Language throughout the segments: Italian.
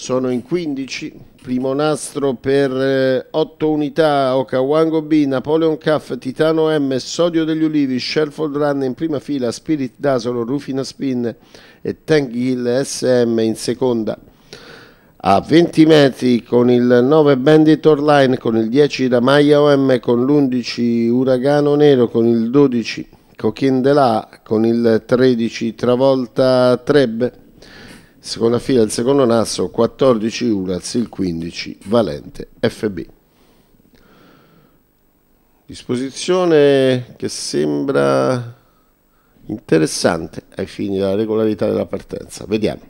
sono in 15, primo nastro per 8 eh, unità, Okawango B, Napoleon Cuff, Titano M, Sodio degli Ulivi, Shelford Run in prima fila, Spirit Dasolo, Rufina Spin e Tank Hill SM in seconda. A 20 metri con il 9 Bandit Orline, con il 10 Ramaya OM, con l'11 Uragano Nero, con il 12 Coquin de la, con il 13 Travolta Treb seconda fila il secondo nasso 14 Uraz il 15 Valente FB disposizione che sembra interessante ai fini della regolarità della partenza. Vediamo.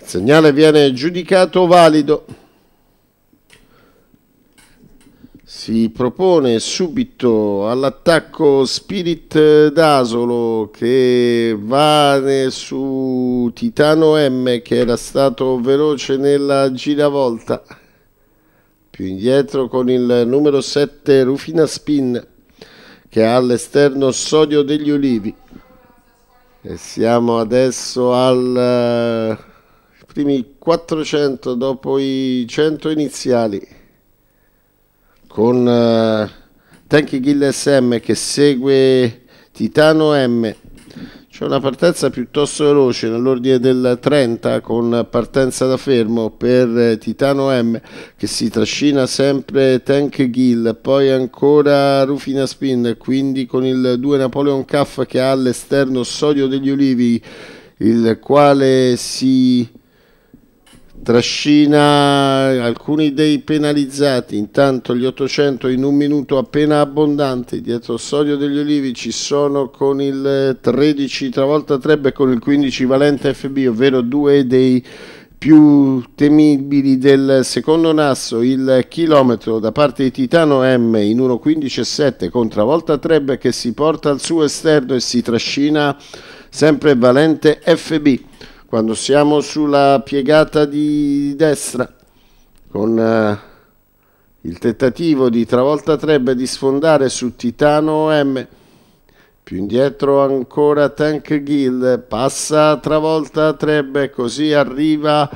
Il segnale viene giudicato valido si propone subito all'attacco Spirit d'Asolo che va su Titano M che era stato veloce nella giravolta. Più indietro con il numero 7 Rufina Spin che ha all'esterno Sodio degli Ulivi e siamo adesso al eh, primi 400 dopo i 100 iniziali con uh, Tanky Gill SM che segue Titano M. C'è una partenza piuttosto veloce nell'ordine del 30 con partenza da fermo per Titano M che si trascina sempre Tank Gill, poi ancora Rufina Spin, quindi con il 2 Napoleon Cuff che ha all'esterno Sodio degli Ulivi, il quale si trascina alcuni dei penalizzati, intanto gli 800 in un minuto appena abbondanti, dietro Sodio degli Olivi ci sono con il 13 travolta Trebbe e con il 15 Valente FB, ovvero due dei più temibili del secondo nasso, il chilometro da parte di Titano M in 1.15.7 con Travolta Trebbe che si porta al suo esterno e si trascina sempre Valente FB quando siamo sulla piegata di destra con eh, il tentativo di travolta Trebbe di sfondare su Titano M più indietro ancora Tank Gill passa travolta Trebbe così arriva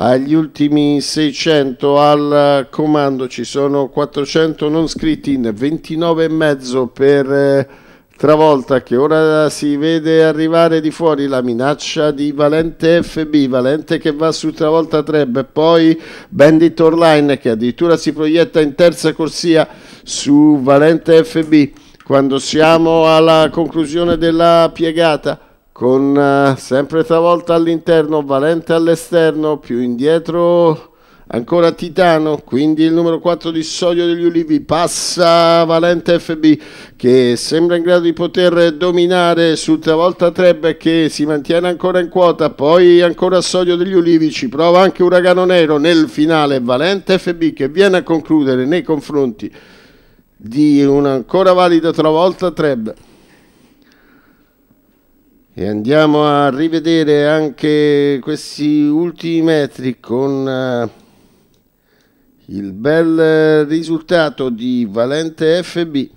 agli ultimi 600 al comando. Ci sono 400 non scritti in 29 mezzo per eh, Travolta che ora si vede arrivare di fuori la minaccia di Valente FB, Valente che va su Travolta Treb, poi Bandit Orline che addirittura si proietta in terza corsia su Valente FB quando siamo alla conclusione della piegata con uh, sempre Travolta all'interno, Valente all'esterno, più indietro ancora Titano, quindi il numero 4 di Sodio degli Ulivi passa Valente FB che sembra in grado di poter dominare sul travolta Treb che si mantiene ancora in quota, poi ancora Sodio degli Ulivi, ci prova anche Uragano Nero nel finale, Valente FB che viene a concludere nei confronti di un ancora valido travolta Treb. E andiamo a rivedere anche questi ultimi metri con... Uh, il bel risultato di Valente FB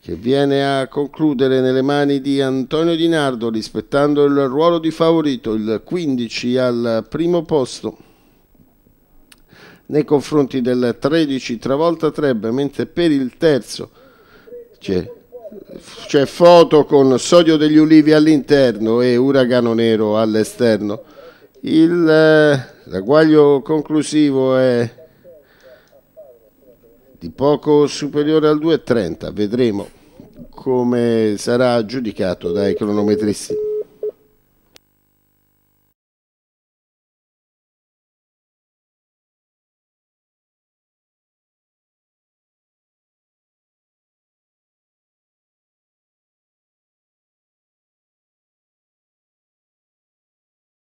che viene a concludere nelle mani di Antonio Di Nardo rispettando il ruolo di favorito, il 15 al primo posto nei confronti del 13 Travolta Treb, mentre per il terzo c'è, c'è foto con Sodio degli Ulivi all'interno e Uragano Nero all'esterno. Il eh, L'agguaglio conclusivo è di poco superiore al 2,30. Vedremo come sarà giudicato dai cronometristi.